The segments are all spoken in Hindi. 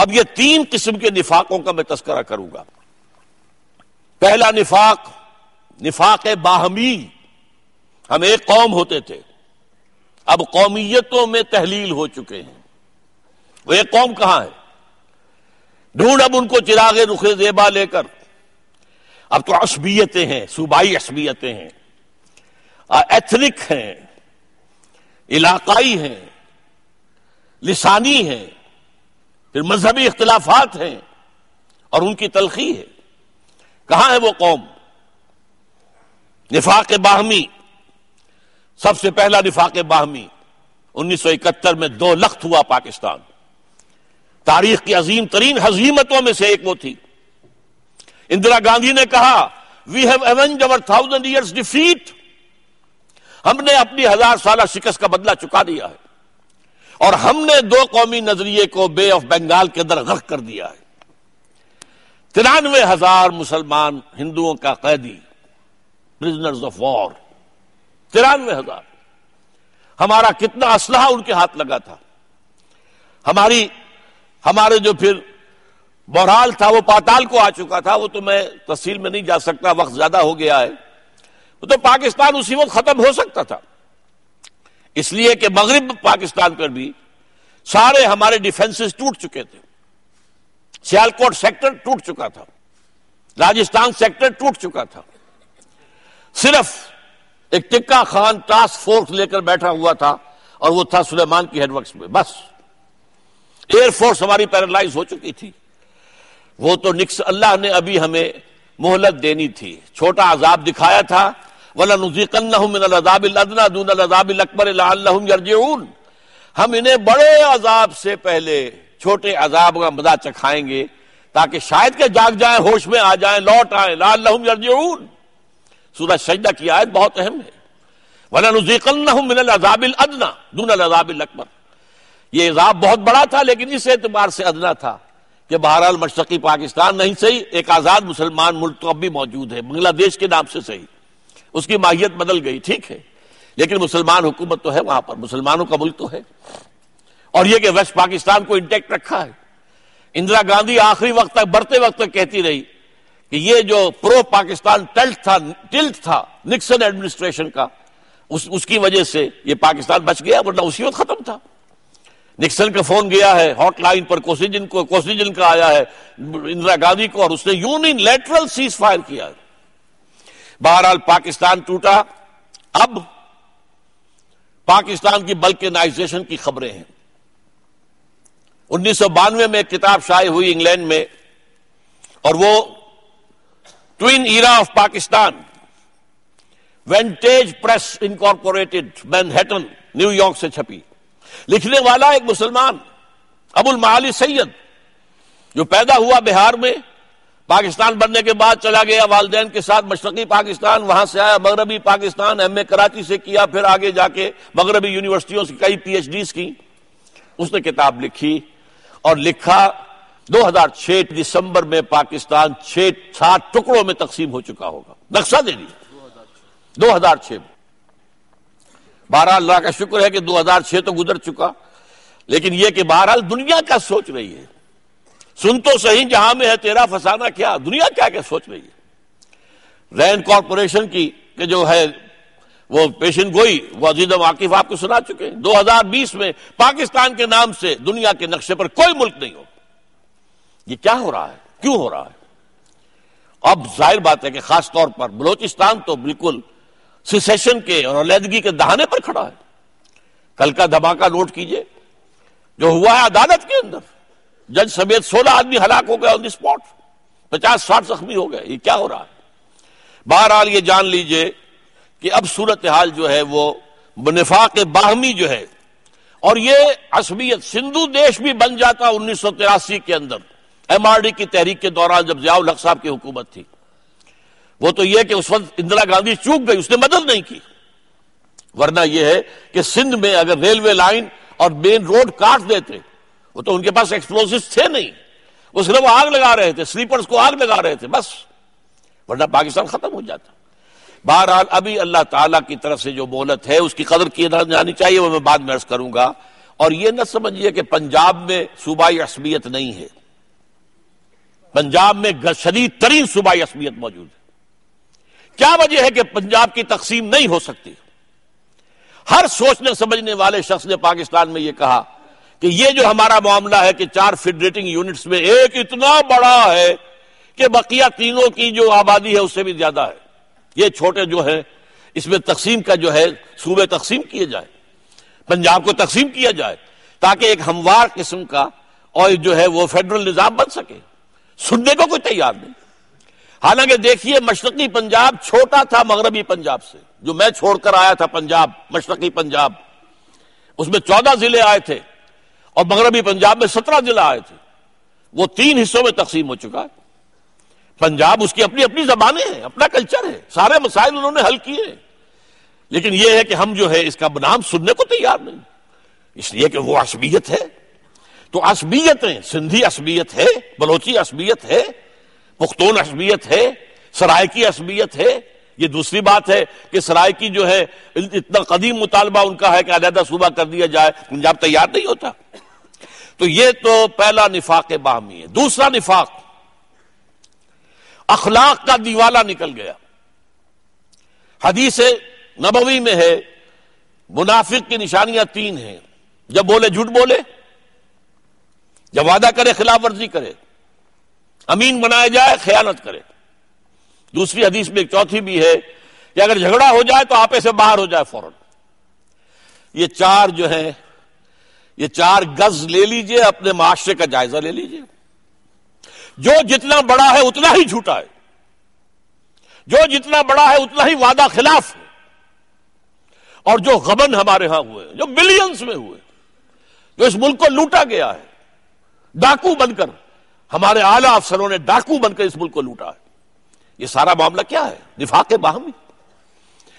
अब ये तीन किस्म के निफाकों का मैं तस्करा करूँगा। पहला निफाक निफाक बाहमी। हम एक कौम होते थे। अब कौमियतों में तहलील हो चुके हैं। वो एक कौम कहाँ है? ढूंढ अब उनको चिरागे रुखे जेबा लेकर। अब तो असबियतें हैं, सूबाई असबियतें हैं। एथनिक हैं, इलाकाई हैं, लिसानी हैं फिर मजहबी इख्तलाफात हैं और उनकी तलखी है। कहाँ है वो कौम? निफाक बाहमी। सबसे पहला निफाक बाहमी 1971 में दो लख्त हुआ पाकिस्तान। तारीख की अजीम तरीन हजीमतों में से एक वो थी। इंदिरा गांधी ने कहा we have avenge our thousand years defeat हमने अपनी हज़ार साल शिकस्त का बदला चुका दिया है। और हमने दो कौमी नज़रिए को बे ऑफ़ बंगाल के अंदर गर्क कर दिया है। तिरानवे हज़ार मुसलमान हिंदुओं का कैदी प्रिजनर्स ऑफ़ वॉर तिरानवे हज़ार। हमारा कितना असलाह उनके हाथ लगा था। हमारी, हमारे जो फिर बहरहाल था, वो पाताल को आ चुका था, वो तो मैं तफसील में नहीं जा सकता, वक्त ज़्यादा हो गया है। वो तो पाकिस्तान उसी वक्त खत्म हो सकता था। इसलिए कि मगरब पाकिस्तान पर भी सारे हमारे डिफेंसेस टूट चुके थे। सियालकोट सेक्टर टूट चुका था। राजस्थान सेक्टर टूट चुका था। सिर्फ़ एक टिक्का खान टास्क फोर्स लेकर बैठा हुआ था और वो था सुलेमान की हेडवर्क्स में। बस। एयरफोर्स हमारी पैरालाइज हो चुकी थी। वो तो निक्स अल्लाह ने अभी हमें मोहलत देनी थी। छोटा अजाब दिखाया था। वला नुजीकन्नदाबिलदना दून अकबर यरजून हम इन्हें बड़े अजाब से पहले, छोटे अजाब का मज़ा चखाएँगे, ताकि शायद के जाग जाए, होश में आ जाए, लौट आए लाहम यरजून सूरज सजदा की आयत बहुत अहम है। वला नुजीकन्नदाबिल अदना दून अजाबिल अकबर। ये इजाब बहुत बड़ा था, लेकिन इस एतबार से अदना था कि बहरहाल मशरकी पाकिस्तान नहीं सही, एक आज़ाद मुसलमान मुल्क तो अब भी मौजूद है, बांग्लादेश के नाम से सही। उसकी माहियत बदल गई ठीक है। लेकिन मुसलमान हुकूमत तो है वहाँ पर मुसलमानों का मुल्क तो है। और यह कि वेस्ट पाकिस्तान को इंटेक्ट रखा है। इंदिरा गांधी आखिरी वक्त तक बढ़ते वक्त तक कहती रही कि ये जो प्रो पाकिस्तान टिल्ट था टिल्ट था निक्सन एडमिनिस्ट्रेशन का उस, उसकी वजह से ये पाकिस्तान बच गया वरना उसी वक्त खत्म था। निक्सन का फ़ोन गया है हॉटलाइन पर कोसिजिन को कोसिजिन का आया है इंदिरा गांधी को और उसने यूनिलेटरल सीज फायर किया है। बहरहाल पाकिस्तान टूटा। अब पाकिस्तान की बल्कनाइजेशन की खबरें हैं। उन्नीस सौ बानवे में एक किताब शाये हुई इंग्लैंड में, और वो twin era of Pakistan, Vantage press incorporated Manhattan New York से छपी। लिखने वाला एक मुसलमान, अबुल माली सैयद, जो पैदा हुआ बिहार में पाकिस्तान बनने के बाद चला गया वालदेन के साथ मशरकी पाकिस्तान, वहाँ से आया मगरबी पाकिस्तान एमए कराची से किया, फिर आगे जाके मगरबी यूनिवर्सिटियों से कई पीएचडी की। उसने किताब लिखी और लिखा 2006 दिसंबर में पाकिस्तान छह सात टुकड़ों में तकसीम हो चुका होगा। नक्शा दे दिया। 2006 में। बहरहाल अल्लाह का शुक्र है कि 2006 तो गुजर चुका। लेकिन यह कि बहरहाल दुनिया क्या सोच रही है। सुन तो सही, जहाँ में है तेरा फसाना क्या? दुनिया क्या क्या सोच रही है? रैन कॉरपोरेशन की, के जो है, वो पेशन गोई, वो अज़ीज़ वाकिफ आपको सुना चुके हैं। 2020 में पाकिस्तान के नाम से दुनिया के नक्शे पर कोई मुल्क नहीं हो। ये क्या हो रहा है? क्यों हो रहा है? अब ज़ाहिर बात है कि खास तौर पर बलोचिस्तान तो बिल्कुल सिसेशन के और अलीदगी के दहाने पर खड़ा है। कल का धमाका नोट कीजिए। जो हुआ है अदालत के अंदर। जज समेत सोलह आदमी हलाक हो गए ऑन द स्पॉट पचास, साठ जख्मी हो गए। ये क्या हो रहा है? बहरहाल ये जान लीजिए कि अब सूरत हाल जो है वो मुनफाक बाहमी जो है, और ये असबियत सिंधु देश भी बन जाता उन्नीस सौ तिरासी के अंदर। एमआरडी की तहरीक के दौरान जब जियाउल हक साहब की हुकूमत थी, वो तो यह कि उस वक्त इंदिरा गांधी चूक गई, उसने मदद नहीं की। वरना यह है कि सिंध में अगर रेलवे लाइन और मेन रोड काट देते वो तो उनके पास एक्सप्लोसिव थे नहीं। वो सिर्फ़ आग लगा रहे थे स्लीपर्स को आग लगा रहे थे, बस। वरना पाकिस्तान खत्म हो जाता। बहरहाल, अभी अल्लाह ताला की तरफ़ से जो मोहलत है, उसकी कदर की जानी चाहिए, वो मैं बाद में अर्ज़ करूँगा। और यह न समझिए कि पंजाब में सूबाई असमियत नहीं है। पंजाब में शदीद तरीन सूबाई असमियत मौजूद है। क्या वजह है कि पंजाब की तकसीम नहीं हो सकती? हर सोचने समझने वाले शख्स ने पाकिस्तान में यह कहा कि यह जो हमारा मामला है कि चार फेडरेटिंग यूनिट्स में एक इतना बड़ा है कि बकिया तीनों की जो आबादी है उससे भी ज़्यादा है। ये छोटे जो है, इसमें तकसीम का जो है, सूबे तकसीम किए जाए, पंजाब को तकसीम किया जाए, ताकि एक हमवार किस्म का और जो है वो फेडरल निज़ाम बन सके। सुनने को कोई तैयार नहीं। हालाँकि देखिए, मशरकी पंजाब छोटा था मगरबी पंजाब से। जो मैं छोड़कर आया था पंजाब, मशरकी पंजाब, उसमें चौदह ज़िले आए थे। और मगरबी पंजाब में सत्रह जिला आए थे। वो तीन हिस्सों में तकसीम हो चुका है। पंजाब उसकी अपनी अपनी जबानें हैं, अपना कल्चर है। सारे मसाइल उन्होंने हल किए हैं। लेकिन यह है कि हम जो है, इसका नाम सुनने को तैयार नहीं। इसलिए कि वो असबियत है। तो असबियतें सिंधी असबियत है, बलोची असबियत है, पुख्तून असबियत है सराय की असबियत है। ये दूसरी बात है कि सराय की जो है इतना कदीम मुतालबा उनका है कि अलहदा सूबा कर दिया जाए, पंजाब तैयार नहीं होता। तो ये तो पहला निफाक बाहमी है। दूसरा निफाक, अखलाक का दीवाला निकल गया। हदीस नबवी में है, मुनाफिक की निशानियाँ तीन हैं। जब बोले झूठ बोले, जब वादा करे खिलाफ वर्जी करे, अमीन बनाया जाए खयानत करे। दूसरी हदीस में एक चौथी भी है कि अगर झगड़ा हो जाए तो आपे से बाहर हो जाए फ़ौरन। ये चार जो है ये चार गज ले लीजिए, अपने माशरे का जायजा ले लीजिए। जो जितना बड़ा है, उतना ही झूठा है। जो जितना बड़ा है, उतना ही वादा खिलाफ है। और जो गबन हमारे यहाँ हुए जो बिलियंस में हुए जो इस मुल्क को लूटा गया है, डाकू बनकर, हमारे आला अफसरों ने डाकू बनकर इस मुल्क को लूटा है। ये सारा मामला क्या है? निफाक बाहमी।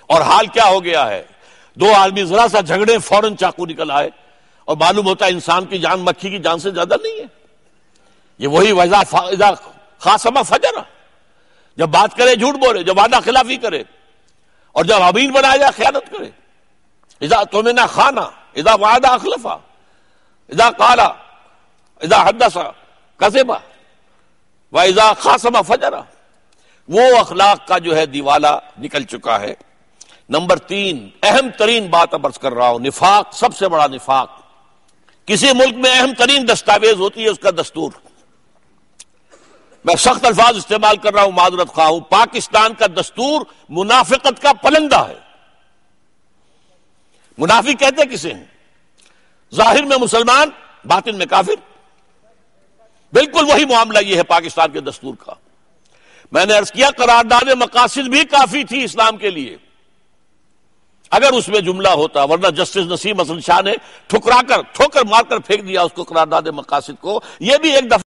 और हाल क्या हो गया है? दो आदमी जरा सा झगड़े, फ़ौरन चाकू निकल आए। और मालूम होता है इंसान की जान मक्खी की जान से ज़्यादा नहीं है। ये वही वजह खासमा फजर। जब बात करे झूठ बोले, जब वादा खिलाफी करे, और जब अमीन बनाया जाए ख्यानत करे। इजा तुम्हें ना खाना, इजा वादा अखलफा, इजा काला, इजा हदसा कसेबा व इजा खासमा फजरा। वो अखलाक का जो है दीवाला निकल चुका है। नंबर तीन, अहम तरीन बात अब कर रहा हूँ, निफाक, सबसे बड़ा निफाक। किसी मुल्क में अहम तरीन दस्तावेज़ होती है, उसका दस्तूर। मैं सख्त अल्फाज इस्तेमाल कर रहा हूँ, माजरत खा हूँ। पाकिस्तान का दस्तूर मुनाफिकत का पलंदा है। मुनाफिक कहते किसे हैं? ज़ाहिर में मुसलमान, बातिन में काफिर। बिल्कुल वही मामला यह है पाकिस्तान के दस्तूर का। मैंने अर्ज़ किया, करारदाद मकासद भी काफ़ी थी इस्लाम के लिए। अगर उसमें जुमला होता, वरना जस्टिस नसीम असल शाह ने ठुकरा कर ठोकर मारकर फेंक दिया उसको करारदाद मकासद को। यह भी एक दफ़ा